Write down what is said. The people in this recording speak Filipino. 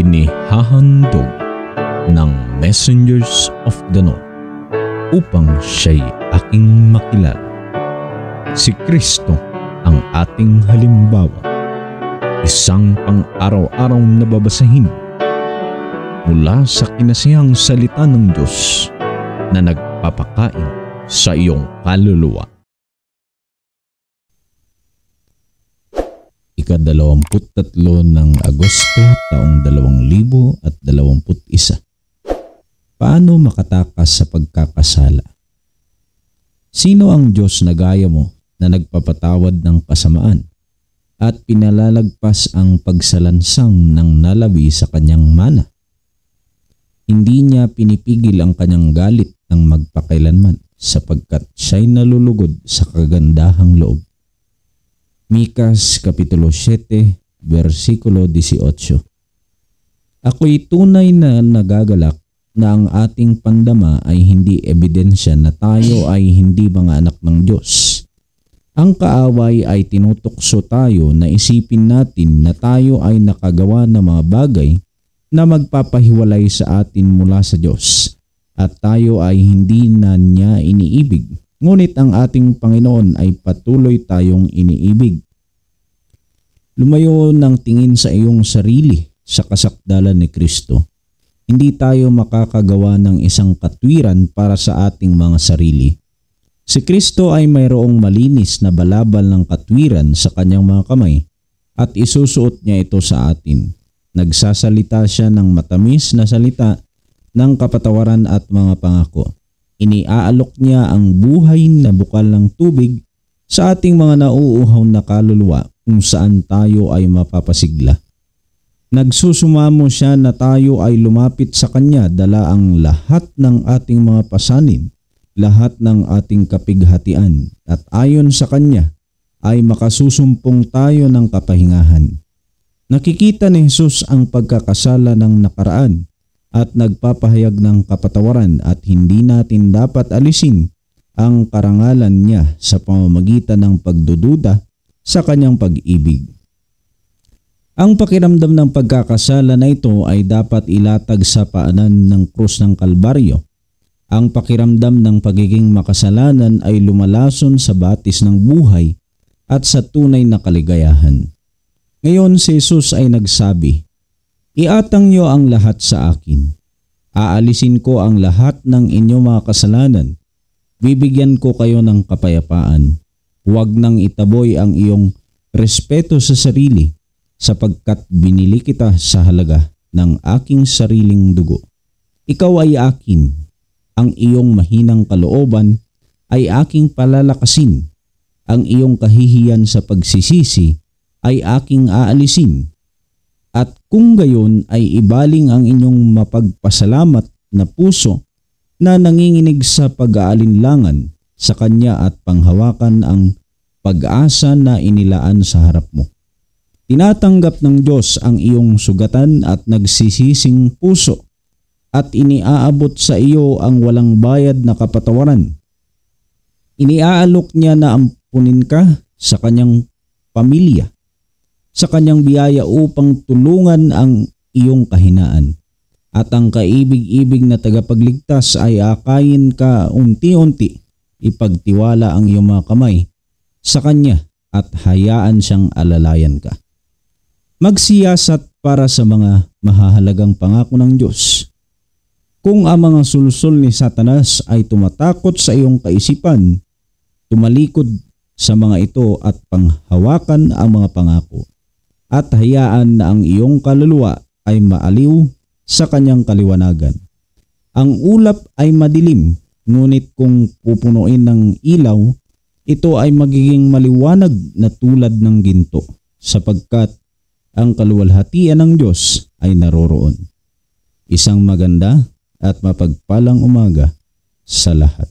inihahandog ng Messengers of the North upang siya'y aking makilala. Si Kristo ang ating halimbawa. Isang pang-araw-araw na babasahin mula sa kinasiyang salita ng Diyos na nagpapakain sa iyong kaluluwa. Ikadalawamput tatlo ng Agosto taong dalawang libo at dalawamput isa. Paano makatakas sa pagkakasala? Sino ang Diyos na gaya mo na nagpapatawad ng kasamaan at pinalalagpas ang pagsalansang ng nalabi sa kanyang mana? Hindi niya pinipigil ang kanyang galit ng magpakailanman sapagkat siya'y nalulugod sa kagandahang loob. Mikas Kapitulo 7, versikulo 18 Ako'y tunay na nagagalak na ang ating pandama ay hindi ebidensya na tayo ay hindi mga anak ng Diyos. Ang kaaway ay tinutukso tayo na isipin natin na tayo ay nakagawa ng mga bagay na magpapahiwalay sa atin mula sa Diyos at tayo ay hindi na niya iniibig. Ngunit ang ating Panginoon ay patuloy tayong iniibig. Lumayo ng tingin sa iyong sarili sa kasakdalan ni Kristo. Hindi tayo makakagawa ng isang katwiran para sa ating mga sarili. Si Kristo ay mayroong malinis na balabal ng katwiran sa kanyang mga kamay at isusuot niya ito sa atin. Nagsasalita siya ng matamis na salita ng kapatawaran at mga pangako. Iniaalok niya ang buhay na bukal ng tubig sa ating mga nauuhaw na kaluluwa kung saan tayo ay mapapasigla. Nagsusumamo siya na tayo ay lumapit sa Kanya dala ang lahat ng ating mga pasanin, lahat ng ating kapighatian at ayon sa Kanya ay makasusumpong tayo ng kapahingahan. Nakikita ni Jesus ang pagkakasala ng nakaraan at nagpapahayag ng kapatawaran at hindi natin dapat alisin ang karangalan niya sa pamamagitan ng pagdududa sa kanyang pag-ibig. Ang pakiramdam ng pagkakasala na ito ay dapat ilatag sa paanan ng krus ng Kalbaryo. Ang pakiramdam ng pagiging makasalanan ay lumalason sa batis ng buhay at sa tunay na kaligayahan. Ngayon si Jesus ay nagsabi, Iatang niyo ang lahat sa akin. Aalisin ko ang lahat ng inyong mga kasalanan. Bibigyan ko kayo ng kapayapaan. Huwag nang itaboy ang iyong respeto sa sarili sapagkat binili kita sa halaga ng aking sariling dugo. Ikaw ay akin. Ang iyong mahinang kalooban ay aking palalakasin. Ang iyong kahihiyan sa pagsisisi ay aking aalisin. At kung gayon ay ibaling ang inyong mapagpasalamat na puso na nanginginig sa pag-aalinlangan sa Kanya at panghawakan ang pag-asa na inilaan sa harap mo. Tinatanggap ng Diyos ang iyong sugatan at nagsisising puso at iniaabot sa iyo ang walang bayad na kapatawaran. Iniaalok niya na ampunin ka sa kanyang pamilya sa kanyang biyaya upang tulungan ang iyong kahinaan. At ang kaibig-ibig na tagapagligtas ay akayin ka unti-unti ipagtiwala ang iyong mga kamay sa Kanya at hayaan siyang alalayan ka. Magsiyasat para sa mga mahahalagang pangako ng Diyos. Kung ang mga sulsol ni Satanas ay tumatakot sa iyong kaisipan, tumalikod sa mga ito at panghawakan ang mga pangako at hayaan na ang iyong kaluluwa ay maaliw sa kanyang kaliwanagan. Ang ulap ay madilim, ngunit kung pupunuin ng ilaw, ito ay magiging maliwanag na tulad ng ginto sapagkat ang kaluwalhatian ng Diyos ay naroroon. Isang maganda at mapagpalang umaga sa lahat.